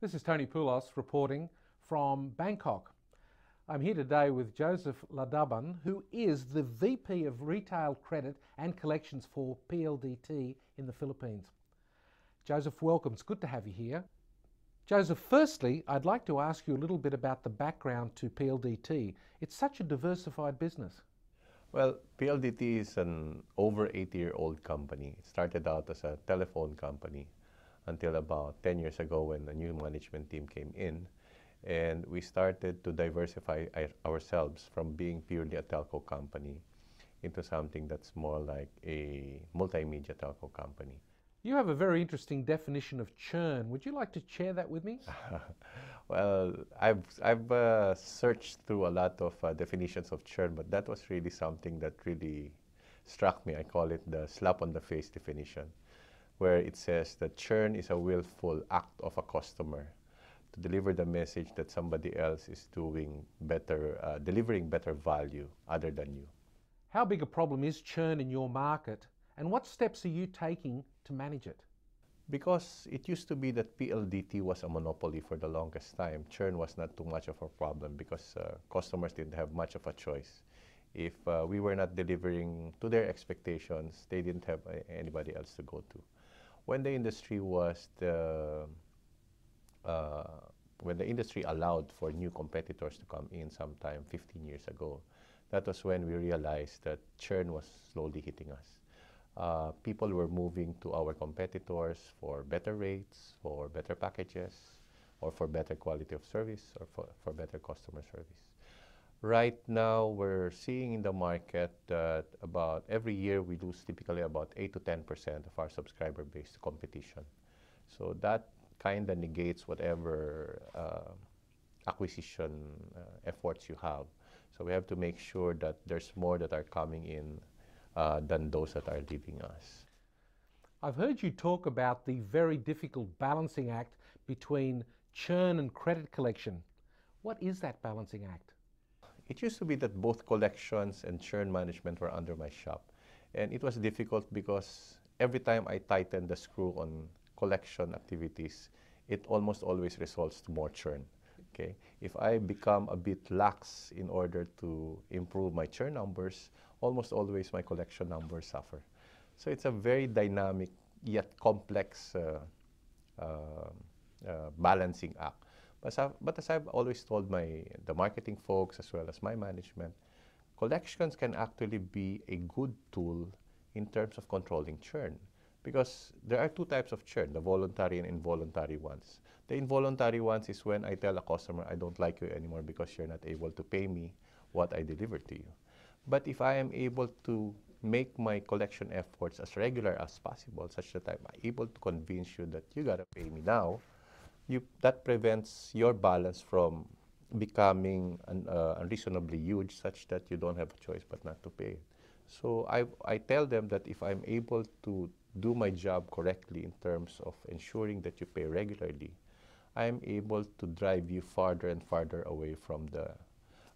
This is Tony Poulos reporting from Bangkok. I'm here today with Joseph Ladaban, who is the VP of Retail Credit and Collections for PLDT in the Philippines. Joseph, welcome. It's good to have you here. Joseph, firstly, I'd like to ask you a little bit about the background to PLDT. It's such a diversified business. Well, PLDT is an over 80 year old company. It started out as a telephone company until about 10 years ago when the new management team came in. And we started to diversify ourselves from being purely a telco company into something that's more like a multimedia telco company. You have a very interesting definition of churn. Would you like to share that with me? well, I've, I've uh, searched through a lot of uh, definitions of churn, but that was really something that really struck me. I call it the slap on the face definition where it says that churn is a willful act of a customer to deliver the message that somebody else is doing better, uh, delivering better value other than you. How big a problem is churn in your market, and what steps are you taking to manage it? Because it used to be that PLDT was a monopoly for the longest time, churn was not too much of a problem because uh, customers didn't have much of a choice. If uh, we were not delivering to their expectations, they didn't have uh, anybody else to go to when the industry was the uh, when the industry allowed for new competitors to come in sometime 15 years ago, that was when we realized that churn was slowly hitting us. Uh, people were moving to our competitors for better rates, for better packages, or for better quality of service, or for, for better customer service. Right now, we're seeing in the market that about every year we lose typically about 8 to 10% of our subscriber base to competition. So that kind of negates whatever uh, acquisition uh, efforts you have. So we have to make sure that there's more that are coming in uh, than those that are leaving us. I've heard you talk about the very difficult balancing act between churn and credit collection. What is that balancing act? It used to be that both collections and churn management were under my shop. And it was difficult because every time I tightened the screw on collection activities, it almost always results to more churn. Okay? If I become a bit lax in order to improve my churn numbers, almost always my collection numbers suffer. So it's a very dynamic yet complex uh, uh, uh, balancing act. But, but as I've always told my the marketing folks as well as my management, collections can actually be a good tool in terms of controlling churn. Because there are two types of churn, the voluntary and involuntary ones. The involuntary ones is when I tell a customer, I don't like you anymore because you're not able to pay me what I deliver to you. But if I am able to make my collection efforts as regular as possible, such that I'm able to convince you that you gotta pay me now, you, that prevents your balance from becoming uh, unreasonably huge such that you don't have a choice but not to pay So I, I tell them that if I'm able to do my job correctly in terms of ensuring that you pay regularly, I'm able to drive you farther and farther away from the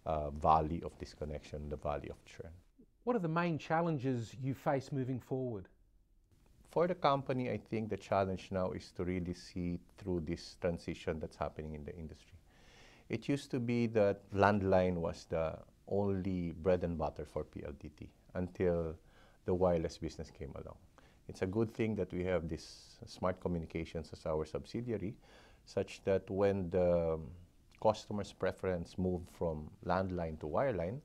uh, valley of disconnection, the valley of churn. What are the main challenges you face moving forward? For the company, I think the challenge now is to really see through this transition that's happening in the industry. It used to be that landline was the only bread and butter for PLDT until the wireless business came along. It's a good thing that we have this smart communications as our subsidiary, such that when the customer's preference moved from landline to wireline,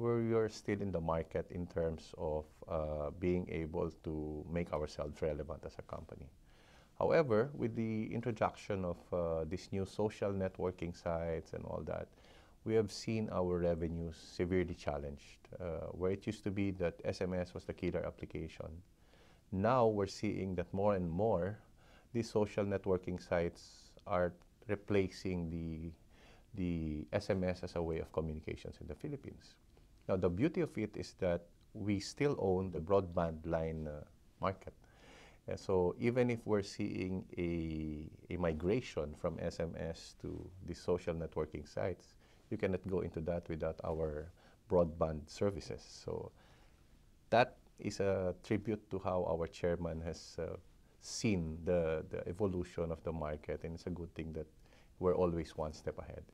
we are still in the market in terms of uh, being able to make ourselves relevant as a company. However, with the introduction of uh, these new social networking sites and all that, we have seen our revenues severely challenged. Uh, where it used to be that SMS was the killer application, now we're seeing that more and more these social networking sites are replacing the, the SMS as a way of communications in the Philippines. Now, the beauty of it is that we still own the broadband line uh, market. Uh, so even if we're seeing a, a migration from SMS to the social networking sites, you cannot go into that without our broadband services. So that is a tribute to how our chairman has uh, seen the, the evolution of the market, and it's a good thing that we're always one step ahead.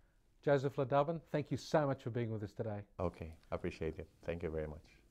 Joseph Ladaban, thank you so much for being with us today. Okay, I appreciate it. Thank you very much.